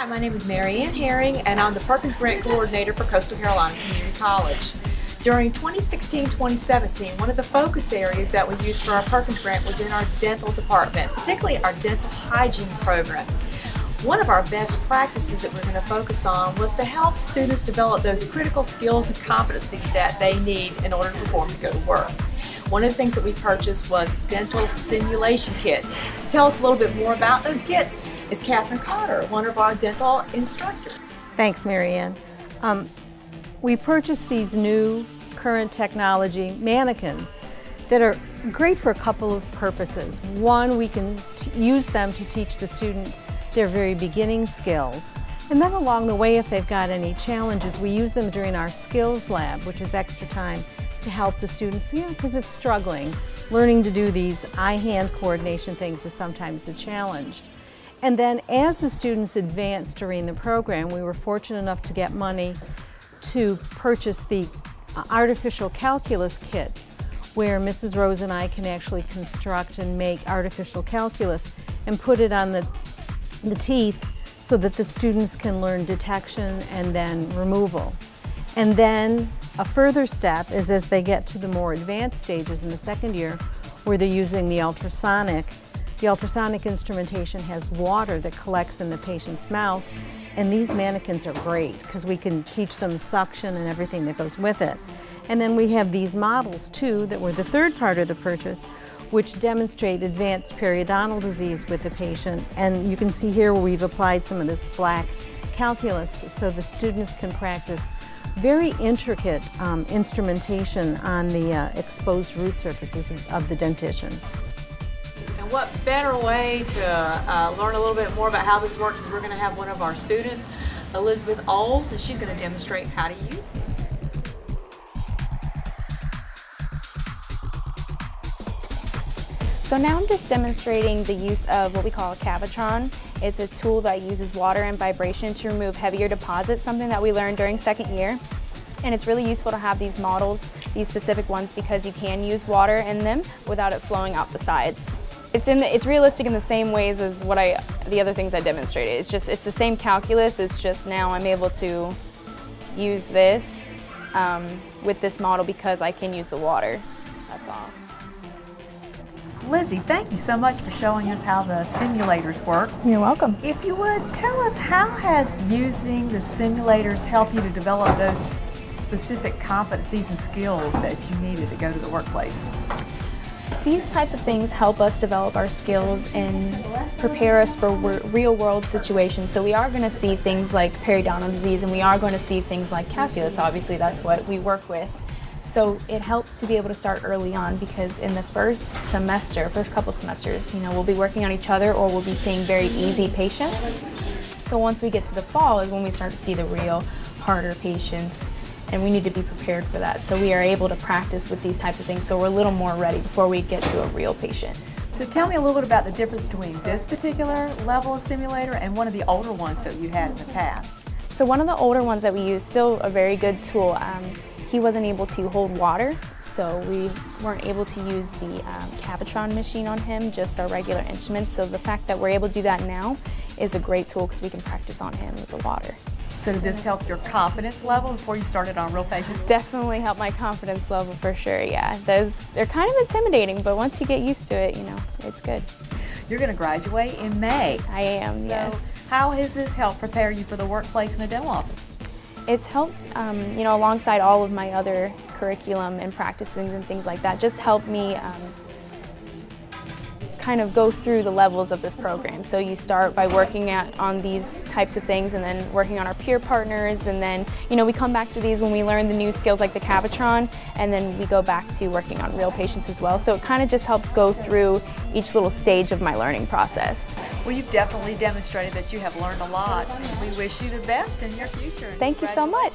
Hi, my name is Marianne Herring, and I'm the Perkins Grant Coordinator for Coastal Carolina Community College. During 2016-2017, one of the focus areas that we used for our Perkins Grant was in our dental department, particularly our dental hygiene program. One of our best practices that we're going to focus on was to help students develop those critical skills and competencies that they need in order to perform to go to work. One of the things that we purchased was dental simulation kits. Tell us a little bit more about those kits is Catherine Cotter, one of our dental instructors. Thanks, Marianne. Um, we purchased these new current technology mannequins that are great for a couple of purposes. One, we can use them to teach the student their very beginning skills. And then along the way, if they've got any challenges, we use them during our skills lab, which is extra time to help the students, you know, because it's struggling. Learning to do these eye-hand coordination things is sometimes a challenge. And then as the students advanced during the program, we were fortunate enough to get money to purchase the uh, artificial calculus kits where Mrs. Rose and I can actually construct and make artificial calculus and put it on the, the teeth so that the students can learn detection and then removal. And then a further step is as they get to the more advanced stages in the second year where they're using the ultrasonic. The ultrasonic instrumentation has water that collects in the patient's mouth and these mannequins are great because we can teach them suction and everything that goes with it. And then we have these models too that were the third part of the purchase which demonstrate advanced periodontal disease with the patient. And you can see here we've applied some of this black calculus so the students can practice very intricate um, instrumentation on the uh, exposed root surfaces of the dentition. And what better way to uh, learn a little bit more about how this works is we're going to have one of our students, Elizabeth Oles, and she's going to demonstrate how to use these. So now I'm just demonstrating the use of what we call a Cavitron. It's a tool that uses water and vibration to remove heavier deposits, something that we learned during second year. And it's really useful to have these models, these specific ones, because you can use water in them without it flowing out the sides. It's, in the, it's realistic in the same ways as what I, the other things I demonstrated. It's just, it's the same calculus, it's just now I'm able to use this um, with this model because I can use the water. That's all. Lizzie, thank you so much for showing us how the simulators work. You're welcome. If you would, tell us how has using the simulators helped you to develop those specific competencies and skills that you needed to go to the workplace? These types of things help us develop our skills and prepare us for real world situations. So we are going to see things like periodontal disease and we are going to see things like calculus. Obviously, that's what we work with. So it helps to be able to start early on because in the first semester, first couple semesters, you know, we'll be working on each other or we'll be seeing very easy patients. So once we get to the fall is when we start to see the real harder patients and we need to be prepared for that. So we are able to practice with these types of things so we're a little more ready before we get to a real patient. So tell me a little bit about the difference between this particular level of simulator and one of the older ones that you had in the past. So one of the older ones that we use, still a very good tool. Um, he wasn't able to hold water, so we weren't able to use the um, Cavitron machine on him, just our regular instruments. So the fact that we're able to do that now is a great tool because we can practice on him with the water. So did this help your confidence level before you started on real patients? Definitely helped my confidence level for sure, yeah. Those, they're kind of intimidating, but once you get used to it, you know, it's good. You're going to graduate in May. I am, so yes. How has this helped prepare you for the workplace in a dental office? It's helped, um, you know, alongside all of my other curriculum and practices and things like that, just helped me um, kind of go through the levels of this program. So you start by working at, on these types of things and then working on our peer partners and then, you know, we come back to these when we learn the new skills like the Cavitron and then we go back to working on real patients as well. So it kind of just helps go through each little stage of my learning process. Well, you've definitely demonstrated that you have learned a lot. And we wish you the best in your future. Thank you so much.